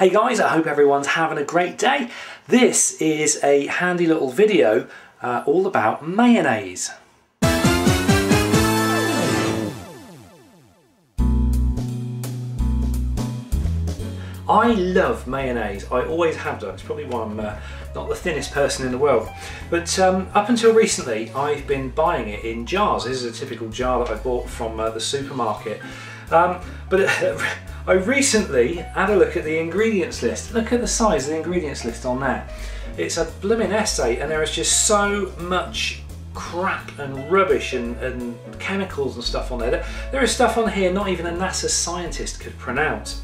Hey guys, I hope everyone's having a great day. This is a handy little video uh, all about mayonnaise. I love mayonnaise. I always have done. It's probably why I'm uh, not the thinnest person in the world. But um, up until recently, I've been buying it in jars. This is a typical jar that I bought from uh, the supermarket. Um, but I recently had a look at the ingredients list. Look at the size of the ingredients list on there. It's a blooming essay, and there is just so much crap and rubbish and, and chemicals and stuff on there. There is stuff on here not even a NASA scientist could pronounce.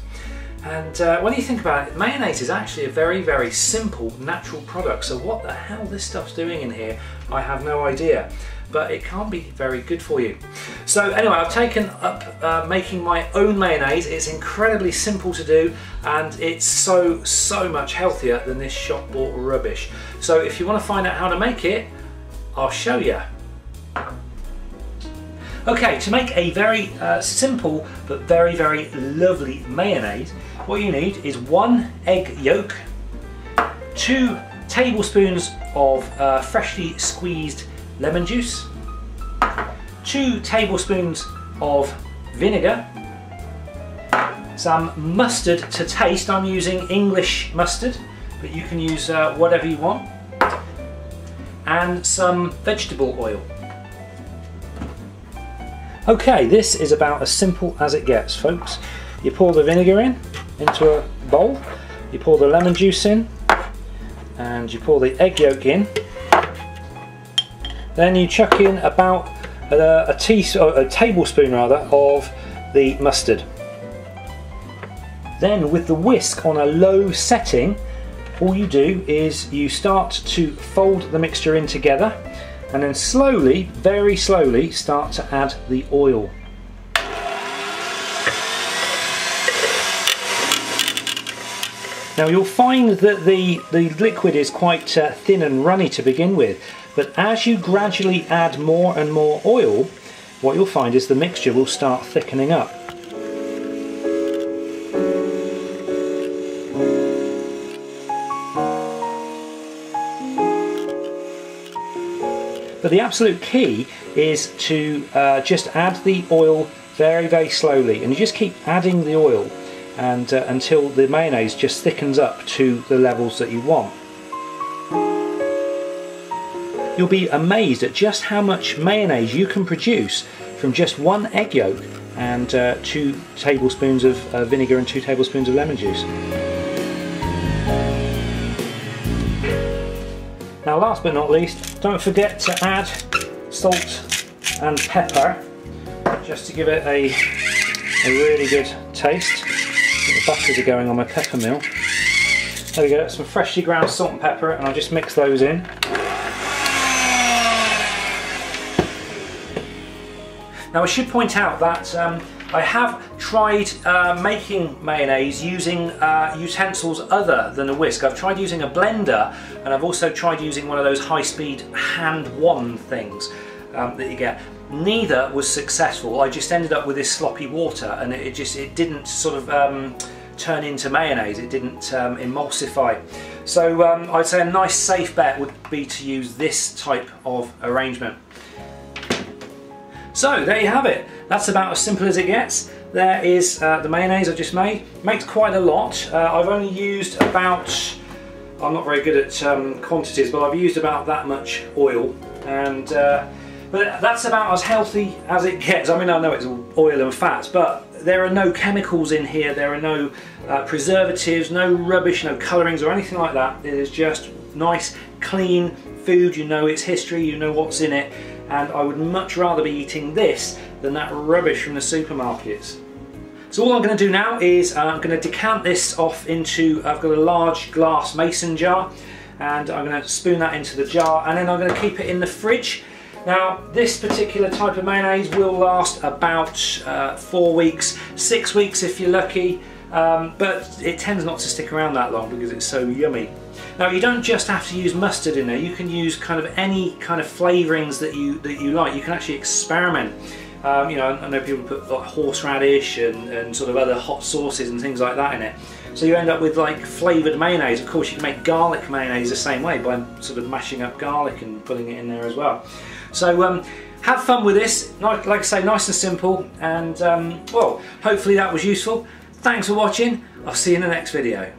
And uh, when you think about it, mayonnaise is actually a very, very simple natural product. So what the hell this stuff's doing in here, I have no idea. But it can't be very good for you. So anyway, I've taken up uh, making my own mayonnaise. It's incredibly simple to do and it's so, so much healthier than this shop bought rubbish. So if you want to find out how to make it, I'll show you. Okay, to make a very uh, simple but very, very lovely mayonnaise, what you need is one egg yolk, two tablespoons of uh, freshly squeezed lemon juice, two tablespoons of vinegar, some mustard to taste. I'm using English mustard, but you can use uh, whatever you want, and some vegetable oil. Okay, this is about as simple as it gets, folks. You pour the vinegar in into a bowl, you pour the lemon juice in, and you pour the egg yolk in. Then you chuck in about a, a, teaspoon, a tablespoon rather, of the mustard. Then with the whisk on a low setting, all you do is you start to fold the mixture in together and then slowly, very slowly, start to add the oil. Now you'll find that the, the liquid is quite uh, thin and runny to begin with, but as you gradually add more and more oil, what you'll find is the mixture will start thickening up. But the absolute key is to uh, just add the oil very, very slowly. And you just keep adding the oil and uh, until the mayonnaise just thickens up to the levels that you want. You'll be amazed at just how much mayonnaise you can produce from just one egg yolk and uh, two tablespoons of uh, vinegar and two tablespoons of lemon juice. Now last but not least, don't forget to add salt and pepper just to give it a, a really good taste. The butters are going on my pepper mill. There we go, some freshly ground salt and pepper and I'll just mix those in. Now I should point out that um, I have tried uh, making mayonnaise using uh, utensils other than a whisk. I've tried using a blender and I've also tried using one of those high-speed hand wand things um, that you get. Neither was successful. I just ended up with this sloppy water and it, just it didn't sort of um, turn into mayonnaise. It didn't um, emulsify. So um, I'd say a nice safe bet would be to use this type of arrangement. So there you have it. That's about as simple as it gets. There is uh, the mayonnaise I just made. Makes quite a lot. Uh, I've only used about, I'm not very good at um, quantities, but I've used about that much oil. And uh, But that's about as healthy as it gets. I mean, I know it's oil and fats, but there are no chemicals in here. There are no uh, preservatives, no rubbish, no colorings or anything like that. It is just nice, clean food. You know its history, you know what's in it and I would much rather be eating this than that rubbish from the supermarkets. So all I'm going to do now is uh, I'm going to decant this off into, I've got a large glass mason jar and I'm going to spoon that into the jar and then I'm going to keep it in the fridge. Now this particular type of mayonnaise will last about uh, four weeks, six weeks if you're lucky, um, but it tends not to stick around that long because it's so yummy. Now you don't just have to use mustard in there, you can use kind of any kind of flavourings that you, that you like. You can actually experiment. Um, you know, I know people put like horseradish and, and sort of other hot sauces and things like that in it. So you end up with like flavoured mayonnaise. Of course, you can make garlic mayonnaise the same way by sort of mashing up garlic and putting it in there as well. So um, have fun with this. Like, I say, nice and simple. And um, well, hopefully that was useful. Thanks for watching. I'll see you in the next video.